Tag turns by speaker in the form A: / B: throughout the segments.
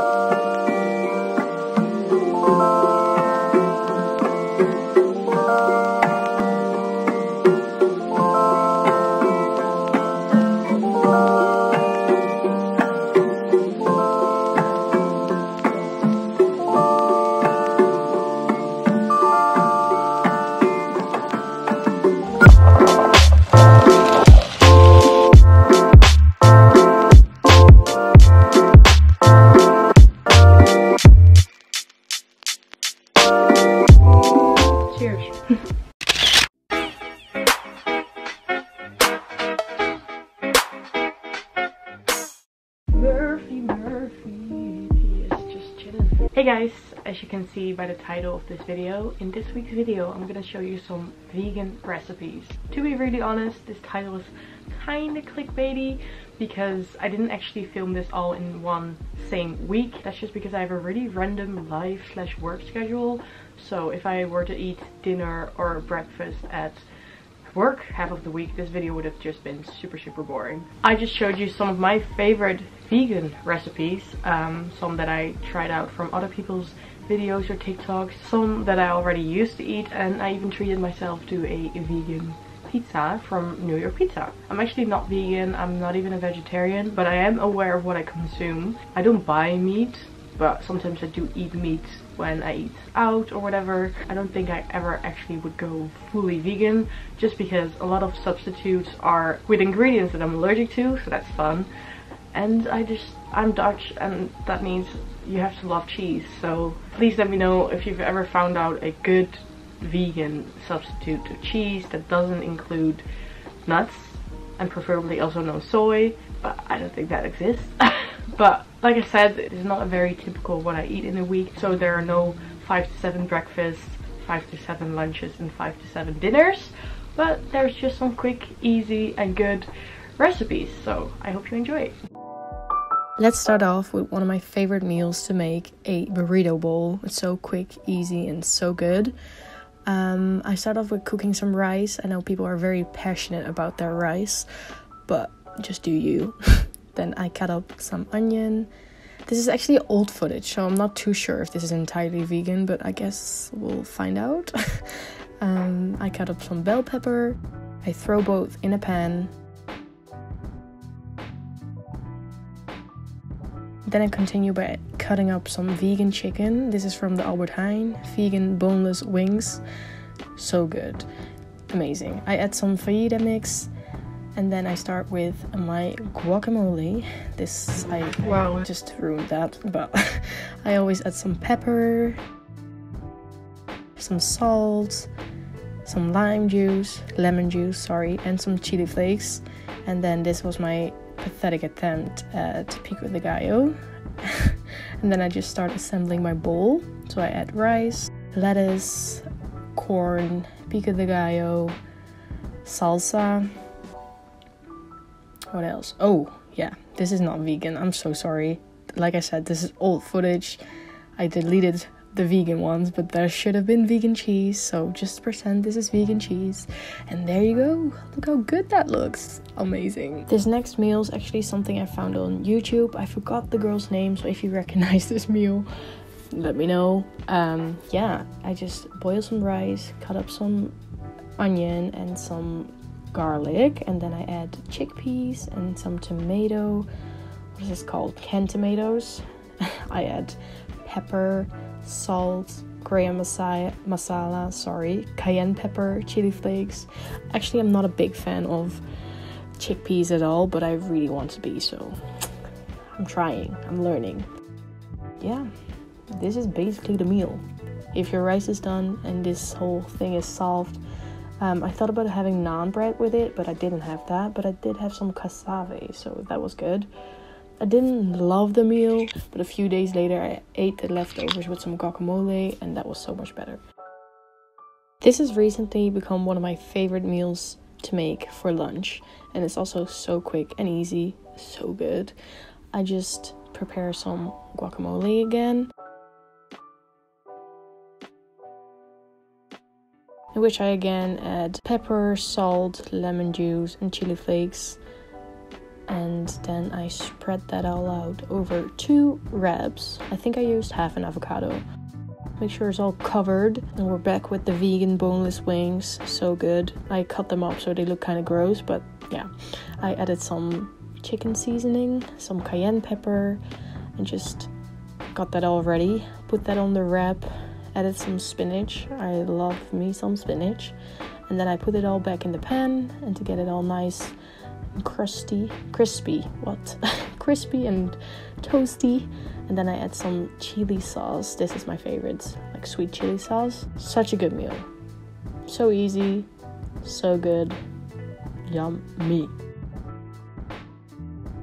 A: Cheers. You can see by the title of this video, in this week's video I'm gonna show you some vegan recipes. To be really honest, this title is kinda clickbaity because I didn't actually film this all in one same week. That's just because I have a really random life slash work schedule. So if I were to eat dinner or breakfast at work half of the week, this video would have just been super, super boring. I just showed you some of my favorite vegan recipes. Um, some that I tried out from other people's videos or TikToks. Some that I already used to eat and I even treated myself to a vegan pizza from New York Pizza. I'm actually not vegan, I'm not even a vegetarian, but I am aware of what I consume. I don't buy meat, but sometimes I do eat meat when I eat out or whatever. I don't think I ever actually would go fully vegan just because a lot of substitutes are with ingredients that I'm allergic to, so that's fun. And I just, I'm Dutch and that means you have to love cheese. So please let me know if you've ever found out a good vegan substitute to cheese that doesn't include nuts and preferably also no soy, but I don't think that exists. but like I said, it's not a very typical what I eat in a week, so there are no 5 to 7 breakfasts, 5 to 7 lunches and 5 to 7 dinners, but there's just some quick, easy and good recipes, so I hope you enjoy it. Let's start off with one of my favorite meals to make, a burrito bowl. It's so quick, easy and so good. Um, I start off with cooking some rice. I know people are very passionate about their rice, but just do you. then I cut up some onion. This is actually old footage, so I'm not too sure if this is entirely vegan, but I guess we'll find out. um, I cut up some bell pepper. I throw both in a pan. Then I continue by cutting up some vegan chicken. This is from the Albert Heijn, vegan boneless wings. So good. Amazing. I add some fajita mix and then I start with my guacamole. This I wow. just ruined that, but I always add some pepper, some salt, some lime juice, lemon juice, sorry, and some chili flakes. And then this was my pathetic attempt at pico de gallo. and then I just start assembling my bowl. So I add rice, lettuce, corn, pico de gallo, salsa. What else? Oh, yeah, this is not vegan. I'm so sorry. Like I said, this is old footage. I deleted the vegan ones, but there should have been vegan cheese, so just pretend this is vegan cheese. And there you go. Look how good that looks. Amazing. This next meal is actually something I found on YouTube. I forgot the girl's name, so if you recognize this meal, let me know. Um, yeah, I just boil some rice, cut up some onion and some garlic, and then I add chickpeas and some tomato. What is this called? Canned tomatoes. I add pepper, salt, garam masala, masala, sorry, cayenne pepper, chili flakes. Actually, I'm not a big fan of chickpeas at all, but I really want to be, so I'm trying, I'm learning. Yeah, this is basically the meal. If your rice is done and this whole thing is solved, um, I thought about having naan bread with it, but I didn't have that. But I did have some cassave, so that was good. I didn't love the meal, but a few days later I ate the leftovers with some guacamole, and that was so much better. This has recently become one of my favorite meals to make for lunch, and it's also so quick and easy, so good. I just prepare some guacamole again. In which I again add pepper, salt, lemon juice, and chili flakes and then I spread that all out over two wraps. I think I used half an avocado. Make sure it's all covered, and we're back with the vegan boneless wings. So good. I cut them up so they look kind of gross, but yeah. I added some chicken seasoning, some cayenne pepper, and just got that all ready. Put that on the wrap, added some spinach. I love me some spinach. And then I put it all back in the pan and to get it all nice crusty, crispy, what? crispy and toasty. And then I add some chili sauce. This is my favorite, like sweet chili sauce. Such a good meal. So easy, so good, yummy.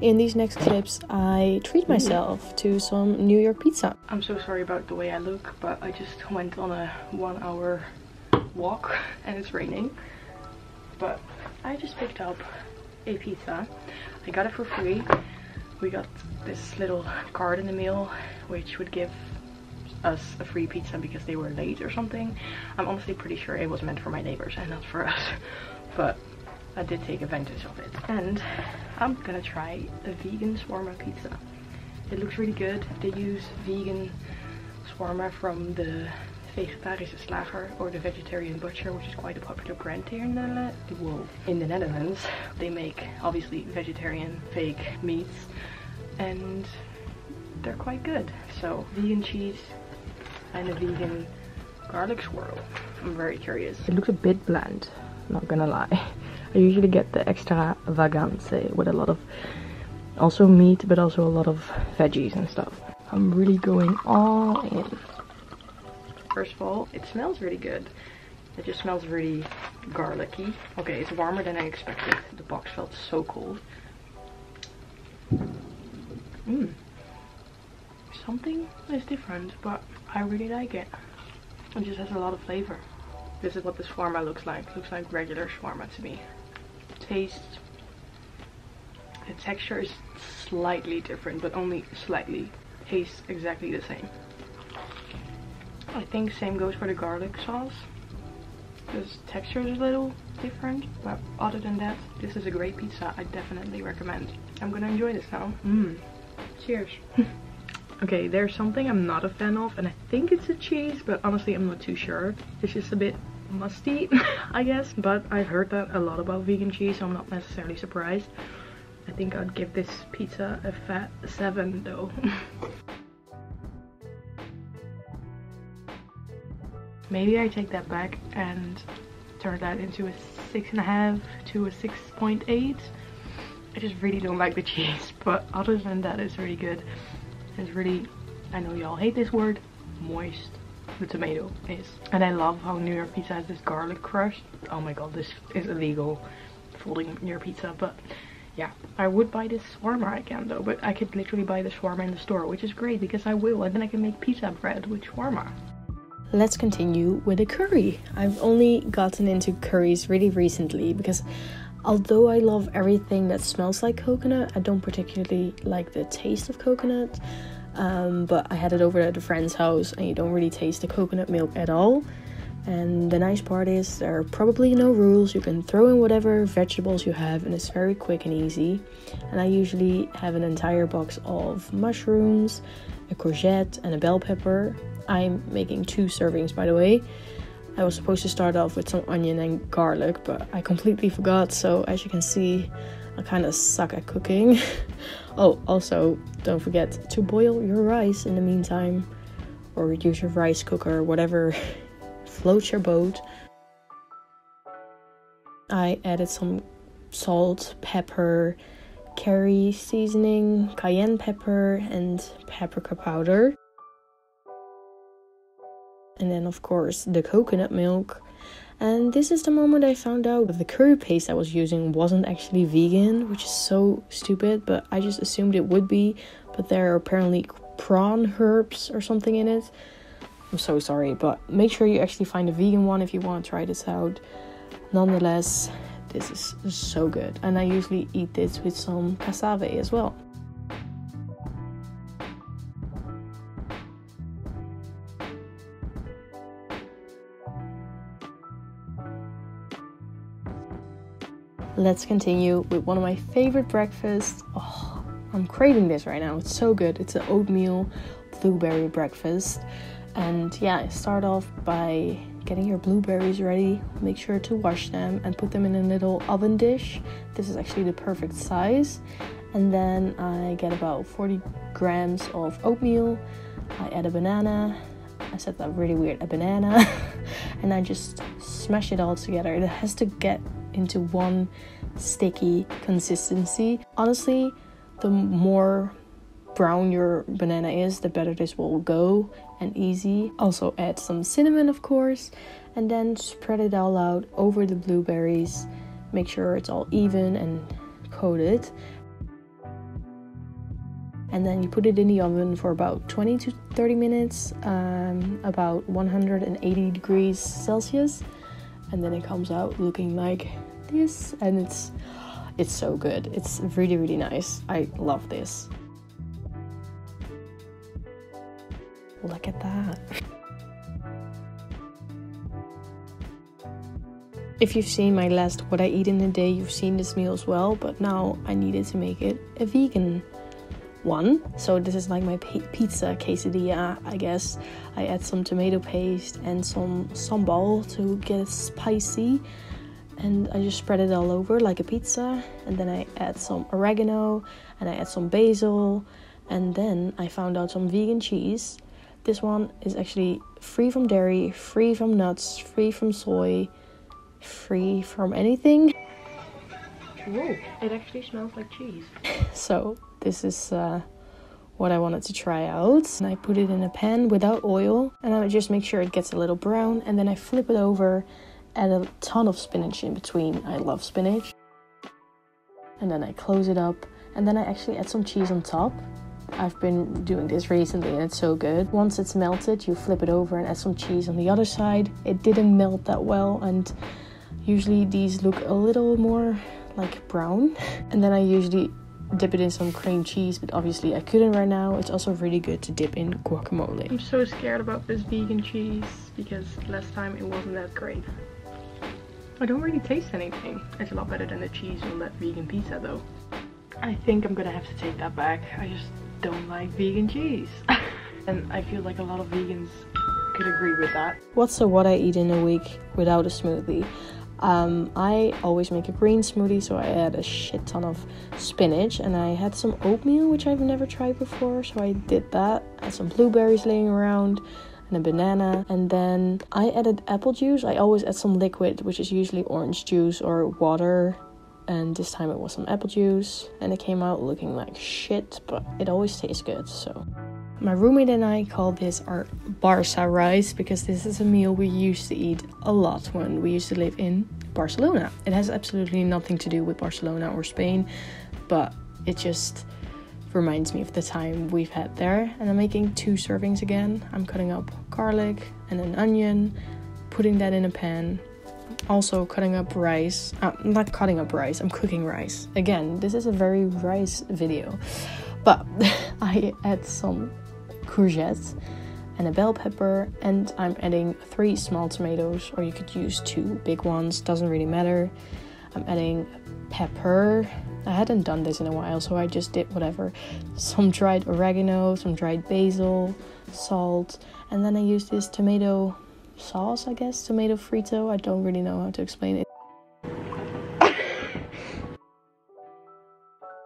A: In these next clips, I treat myself to some New York pizza. I'm so sorry about the way I look, but I just went on a one hour walk and it's raining. But I just picked up a pizza. I got it for free. We got this little card in the mail which would give us a free pizza because they were late or something. I'm honestly pretty sure it was meant for my neighbors and not for us. But I did take advantage of it. And I'm gonna try the vegan shawarma pizza. It looks really good. They use vegan shawarma from the Vegetarische Slager or the Vegetarian Butcher, which is quite a popular brand here in the, Whoa. in the Netherlands. They make obviously vegetarian fake meats and they're quite good. So vegan cheese and a vegan garlic swirl. I'm very curious. It looks a bit bland, not gonna lie. I usually get the extra vagante eh, with a lot of also meat but also a lot of veggies and stuff. I'm really going all in. First of all, it smells really good. It just smells really garlicky. Okay, it's warmer than I expected. The box felt so cold. Mmm. Something is different, but I really like it. It just has a lot of flavor. This is what the shawarma looks like. Looks like regular shawarma to me taste the texture is slightly different but only slightly tastes exactly the same I think same goes for the garlic sauce because texture is a little different but other than that this is a great pizza I definitely recommend I'm gonna enjoy this now mmm cheers okay there's something I'm not a fan of and I think it's a cheese but honestly I'm not too sure it's just a bit musty, I guess. But I've heard that a lot about vegan cheese, so I'm not necessarily surprised. I think I'd give this pizza a fat 7 though. Maybe I take that back and turn that into a 6.5 to a 6.8. I just really don't like the cheese, but other than that, it's really good. It's really, I know y'all hate this word, moist the tomato is. And I love how New York pizza has this garlic crush. Oh my god, this is illegal folding your pizza, but yeah. I would buy this shawarma again though, but I could literally buy the shawarma in the store, which is great because I will, and then I can make pizza bread with shawarma. Let's continue with a curry. I've only gotten into curries really recently because although I love everything that smells like coconut, I don't particularly like the taste of coconut. Um, but I had it over at a friend's house and you don't really taste the coconut milk at all. And the nice part is there are probably no rules. You can throw in whatever vegetables you have and it's very quick and easy. And I usually have an entire box of mushrooms, a courgette, and a bell pepper. I'm making two servings by the way. I was supposed to start off with some onion and garlic, but I completely forgot. So as you can see, I kind of suck at cooking. oh, also, don't forget to boil your rice in the meantime, or use your rice cooker, whatever floats your boat. I added some salt, pepper, curry seasoning, cayenne pepper, and paprika powder. And then, of course, the coconut milk. And this is the moment I found out that the curry paste I was using wasn't actually vegan, which is so stupid, but I just assumed it would be. But there are apparently prawn herbs or something in it. I'm so sorry, but make sure you actually find a vegan one if you want to try this out. Nonetheless, this is so good, and I usually eat this with some cassave as well. let's continue with one of my favorite breakfasts. Oh, I'm craving this right now. It's so good. It's an oatmeal blueberry breakfast. And yeah, I start off by getting your blueberries ready. Make sure to wash them and put them in a little oven dish. This is actually the perfect size. And then I get about 40 grams of oatmeal. I add a banana. I said that really weird, a banana. and I just smash it all together. It has to get into one sticky consistency. Honestly, the more brown your banana is, the better this will go and easy. Also add some cinnamon, of course, and then spread it all out over the blueberries. Make sure it's all even and coated. And then you put it in the oven for about 20 to 30 minutes, um, about 180 degrees Celsius, and then it comes out looking like this, and it's it's so good. It's really really nice. I love this. Look at that. If you've seen my last What I Eat in a Day, you've seen this meal as well, but now I needed to make it a vegan one. So this is like my pizza quesadilla, I guess. I add some tomato paste and some sambal to get it spicy. And I just spread it all over like a pizza. And then I add some oregano and I add some basil. And then I found out some vegan cheese this one is actually free from dairy, free from nuts, free from soy, free from anything.
B: Whoa, it actually smells like cheese.
A: So, this is uh, what I wanted to try out. And I put it in a pan without oil, and I just make sure it gets a little brown, and then I flip it over, add a ton of spinach in between. I love spinach. And then I close it up, and then I actually add some cheese on top. I've been doing this recently and it's so good. Once it's melted, you flip it over and add some cheese on the other side. It didn't melt that well and usually these look a little more like brown. And then I usually dip it in some cream cheese, but obviously I couldn't right now. It's also really good to dip in guacamole.
B: I'm so scared about this vegan cheese because last time it wasn't that great. I don't really taste anything. It's a lot better than the cheese on that vegan pizza though. I think I'm gonna have to take that back. I just don't like vegan cheese. and I feel like a lot of vegans could agree with that.
A: What's the what I eat in a week without a smoothie? Um, I always make a green smoothie, so I add a shit ton of spinach, and I had some oatmeal, which I've never tried before, so I did that. I had some blueberries laying around, and a banana, and then I added apple juice. I always add some liquid, which is usually orange juice or water and this time it was some apple juice and it came out looking like shit but it always tastes good so my roommate and I call this our Barca rice because this is a meal we used to eat a lot when we used to live in Barcelona. It has absolutely nothing to do with Barcelona or Spain, but it just reminds me of the time we've had there. And I'm making two servings again. I'm cutting up garlic and an onion, putting that in a pan, also cutting up rice. Uh, not cutting up rice, I'm cooking rice. Again, this is a very rice video. But I add some courgettes and a bell pepper, and I'm adding three small tomatoes, or you could use two big ones, doesn't really matter. I'm adding pepper. I hadn't done this in a while, so I just did whatever. Some dried oregano, some dried basil, salt, and then I use this tomato sauce, I guess, tomato frito. I don't really know how to explain it.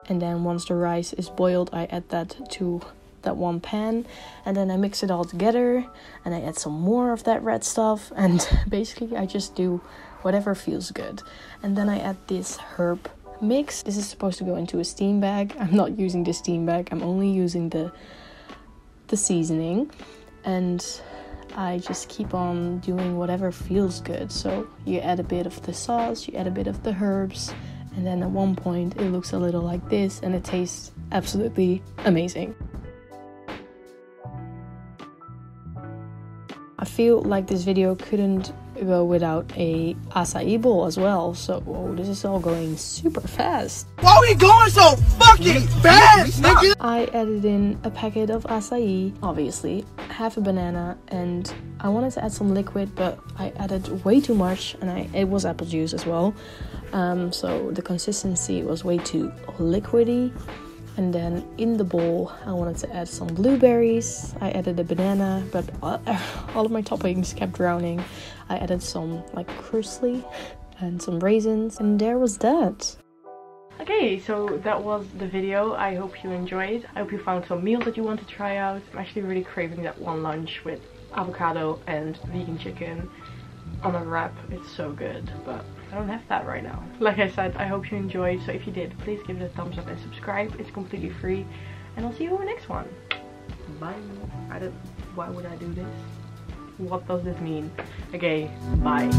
A: and then once the rice is boiled, I add that to that one pan and then I mix it all together and I add some more of that red stuff and basically I just do whatever feels good. And then I add this herb mix. This is supposed to go into a steam bag. I'm not using the steam bag. I'm only using the the seasoning and I just keep on doing whatever feels good. So you add a bit of the sauce, you add a bit of the herbs, and then at one point it looks a little like this and it tastes absolutely amazing. I feel like this video couldn't without a acai bowl as well. So, oh, this is all going super fast.
C: Why are we going so fucking fast, nigga?
A: I added in a packet of acai, obviously, half a banana, and I wanted to add some liquid, but I added way too much, and I it was apple juice as well.
D: Um, so the consistency was way too liquidy. And then in the bowl, I wanted to add some blueberries. I added a banana, but all of my toppings kept drowning. I added some like Cruesli and some raisins, and there was that.
A: Okay, so that was the video. I hope you enjoyed. I hope you found some meals that you want to try out. I'm actually really craving that one lunch with avocado and vegan chicken on a wrap. It's so good, but I don't have that right now. Like I said, I hope you enjoyed. So if you did, please give it a thumbs up and subscribe. It's completely free. And I'll see you in the next one. Bye. I don't, why would I do this? What does this mean? Okay, bye.